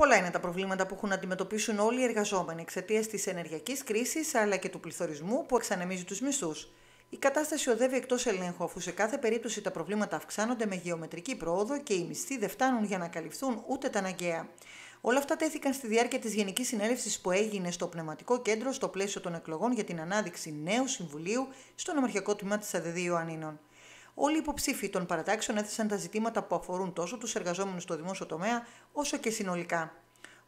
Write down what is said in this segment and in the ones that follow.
Πολλά είναι τα προβλήματα που έχουν να αντιμετωπίσουν όλοι οι εργαζόμενοι εξαιτίας της ενεργειακής κρίσης αλλά και του πληθωρισμού που εξανεμίζει τους μισθούς. Η κατάσταση οδεύει εκτός ελέγχου, αφού σε κάθε περίπτωση τα προβλήματα αυξάνονται με γεωμετρική πρόοδο και οι μισθοί δεν φτάνουν για να καλυφθούν ούτε τα αναγκαία. Όλα αυτά τέθηκαν στη διάρκεια της Γενικής Συνέλευσης που έγινε στο Πνευματικό Κέντρο στο πλαίσιο των εκλογών για την ανάδειξη νέου συμβουλίου στο νομαρχιακό τμήμα της ΑΔΔ Ιωαννίνων. Όλοι οι υποψήφοι των παρατάξεων έθεσαν τα ζητήματα που αφορούν τόσο τους εργαζόμενους στο δημόσιο τομέα, όσο και συνολικά.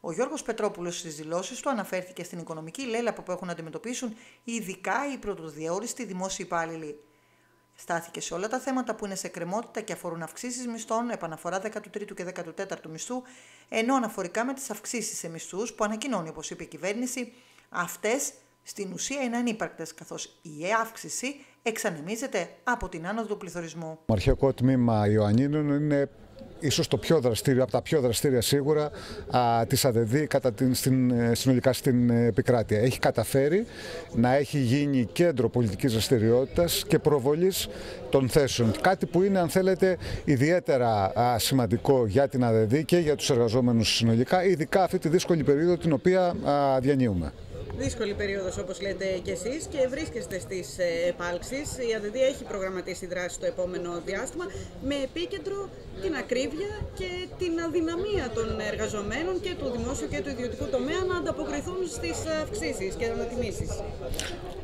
Ο Γιώργος Πετρόπουλος στις δηλώσεις του αναφέρθηκε στην οικονομική λέλαπα που έχουν να αντιμετωπίσουν ειδικά οι πρωτοδιόριστοι δημόσιοι υπάλληλοι. Στάθηκε σε όλα τα θέματα που είναι σε κρεμότητα και αφορούν αυξήσεις μισθών, επαναφορά 13ου και 14ου μισθού, ενώ αναφορικά με τις αυξήσεις σε μισθούς που ανακοινώνει, όπως είπε η κυβέρνηση, αυτές στην ουσία είναι ανύπαρκτες, καθώς η αύξηση εξανεμίζεται από την άνοδο του πληθωρισμού. Το αρχαίο τμήμα Ιωαννίνων είναι ίσως το πιο δραστήριο, από τα πιο δραστήρια σίγουρα α, της ΑΔΔ κατά την, στην, ε, συνολικά στην επικράτεια. Έχει καταφέρει να έχει γίνει κέντρο πολιτικής δραστηριότητας και προβολής των θέσεων. Κάτι που είναι αν θέλετε ιδιαίτερα α, σημαντικό για την ΑΔΔ και για τους εργαζόμενους συνολικά, ειδικά αυτή τη δύσκολη περίοδο την οποία α, διανύουμε δύσκολη περίοδος όπως λέτε και εσείς και βρίσκεστε στις ε, επάλξεις. Η ΑΔΔ έχει προγραμματίσει δράση στο επόμενο διάστημα με επίκεντρο την ακρίβεια και την αδυναμία των εργαζομένων και του δημόσιου και του ιδιωτικού τομέα να ανταποκριθούν στις αυξήσεις και ανατιμήσεις.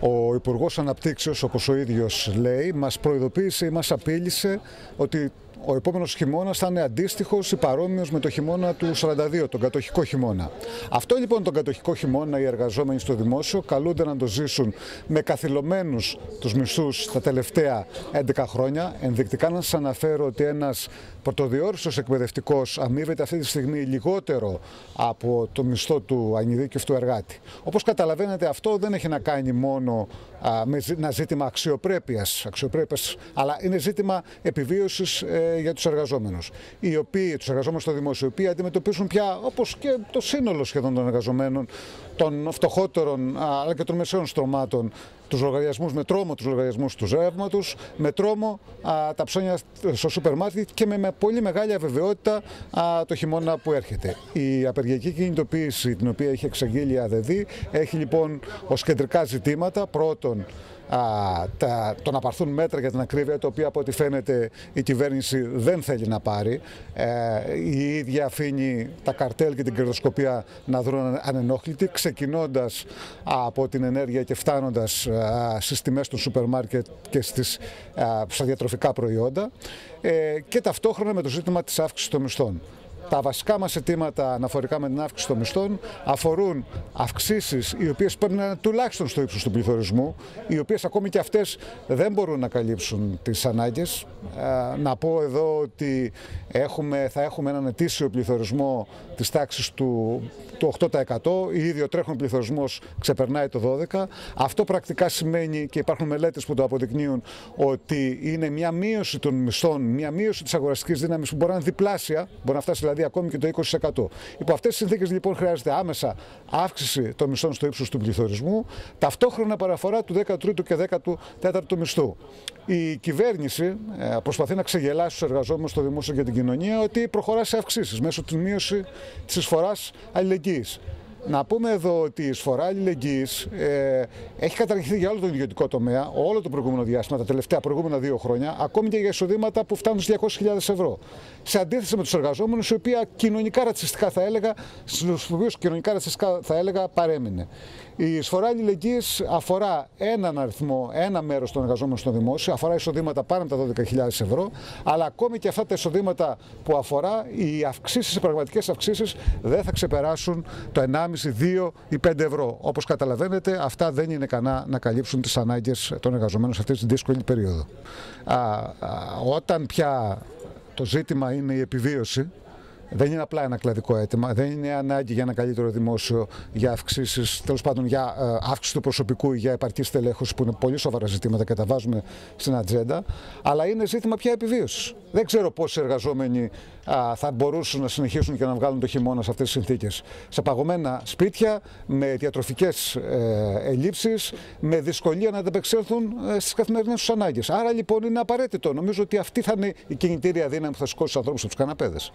Ο Υπουργός Αναπτύξεως, όπως ο ίδιος λέει, μας προειδοποίησε ή μας απείλησε ότι ο επόμενος χειμώνας θα είναι αντίστοιχος ή παρόμοιος με το χειμώνα του 42, τον κατοχικό χειμώνα. Αυτό λοιπόν τον κατοχικό χειμώνα οι εργαζόμενοι στο δημόσιο καλούνται να το ζήσουν με καθυλωμένους τους μισθούς τα τελευταία 11 χρόνια. Ενδεικτικά να σας αναφέρω ότι ένας πρωτοδιόριστος εκπαιδευτικός αμείβεται αυτή τη στιγμή λιγότερο από το μισθό του ανειδίκευτου εργάτη. Όπως καταλαβαίνετε, αυτό δεν έχει να κάνει μόνο με ένα ζήτημα αξιοπρέπειας, αλλά είναι ζήτημα επιβίωσης ε, για τους εργαζόμενους. Οι οποίοι, τους εργαζόμενους στο δημόσιο, οι οποίοι αντιμετωπίζουν πια, όπως και το σύνολο σχεδόν των εργαζομένων, των φτωχότερων αλλά και των μεσαίων στρωμάτων, τους λογαριασμούς με τρόμο τους λογαριασμούς τους ρεύματο, με τρόμο α, τα ψώνια στο σούπερ μάρκετ και με, με πολύ μεγάλη αβεβαιότητα α, το χειμώνα που έρχεται. Η απεργιακή κινητοποίηση την οποία έχει εξαγγείλει η ΑΔΔ έχει λοιπόν ως κεντρικά ζητήματα πρώτον α, τα, το να πάρθουν μέτρα για την ακρίβεια, το οποίο από ό,τι φαίνεται η κυβέρνηση δεν θέλει να πάρει. Ε, η ίδια αφήνει τα καρτέλ και την κερδοσκοπία να δρουν ανενόχλητοι, ξεκινώντας από την ενέργεια και φτάνοντας στις τιμές των σούπερ μάρκετ και στις, στα διατροφικά προϊόντα. Ε, και ταυτόχρονα με το ζήτημα της αύξησης των μισθών. Τα βασικά μας αιτήματα αναφορικά με την αύξηση των μισθών αφορούν αυξήσεις οι οποίες πρέπει να είναι τουλάχιστον στο ύψος του πληθωρισμού, οι οποίες ακόμη και αυτές δεν μπορούν να καλύψουν τις ανάγκες. Ε, να πω εδώ ότι έχουμε, θα έχουμε έναν ετήσιο πληθωρισμό της τάξης του, του 8%. Ήδη ο τρέχον πληθωρισμός ξεπερνάει το 12%. Αυτό πρακτικά σημαίνει και υπάρχουν μελέτες που το αποδεικνύουν ότι είναι μια μείωση των μισθών, μια μείωση της αγοραστικής δύναμης που μπορεί να είναι διπλάσια, μπορεί να φτάσει δηλαδή δηλαδή ακόμη και το 20%. Υπό αυτές τις συνθήκες λοιπόν χρειάζεται άμεσα αύξηση των μισθών στο ύψος του πληθωρισμού, ταυτόχρονα παραφορά του 13ου και 14ου μισθού. Η κυβέρνηση ε, προσπαθεί να ξεγελάσει τους εργαζόμενους στο δημόσιο και την κοινωνία ότι προχωρά σε αυξήσεις μέσω της μείωση της εισφοράς αλληλεγγύης. Να πούμε εδώ ότι η εισφορά αλληλεγγύης ε, έχει καταργηθεί για όλο τον ιδιωτικό τομέα όλο το προηγούμενο διάστημα, τα τελευταία προηγούμενα δύο χρόνια, ακόμη και για εισοδήματα που φτάνουν στι 200.000 ευρώ. Σε αντίθεση με τους εργαζόμενους, οι οποίοι κοινωνικά ρατσιστικά θα έλεγα, στους οποίους κοινωνικά ρατσιστικά θα έλεγα παρέμεινε. Η εισφορά αλληλεγγύης αφορά έναν αριθμό, ένα μέρος των εργαζόμενων στο δημόσιο, αφορά εισοδήματα πάνω από τα 12.000 ευρώ, αλλά ακόμη και αυτά τα εισοδήματα που αφορά, οι αυξήσεις, οι πραγματικές αυξήσεις δεν θα ξεπεράσουν το 1,5, 2 ή 5 ευρώ. Όπως καταλαβαίνετε, αυτά δεν είναι ικανά να καλύψουν τις ανάγκες των εργαζομένων σε αυτή τη δύσκολη περίοδο. Α, α, όταν πια το ζήτημα είναι η επιβίωση, δεν είναι απλά ένα κλαδικό αίτημα, δεν είναι ανάγκη για ένα καλύτερο δημόσιο, για αυξήσεις, τέλος πάντων για ε, αύξηση του προσωπικού ή για επαρκή στελέχωση, που είναι πολύ σοβαρά ζητήματα και τα βάζουμε στην ατζέντα, αλλά είναι ζήτημα πια επιβίωσης. Δεν ξέρω πόσοι εργαζόμενοι θα μπορούσαν να συνεχίσουν και να βγάλουν το χειμώνα σε αυτές τις συνθήκες. Σε παγωμένα σπίτια, με διατροφικές ε, ελλείψεις, με δυσκολία να ανταπεξέλθουν ε, στις καθημερινές τους ανάγκες. Άρα λοιπόν είναι απαραίτητο. Νομίζω ότι αυτή θα είναι η κινητήρια δύναμη που θα σηκώσει τους ανθρώπους από τους καναπέδες.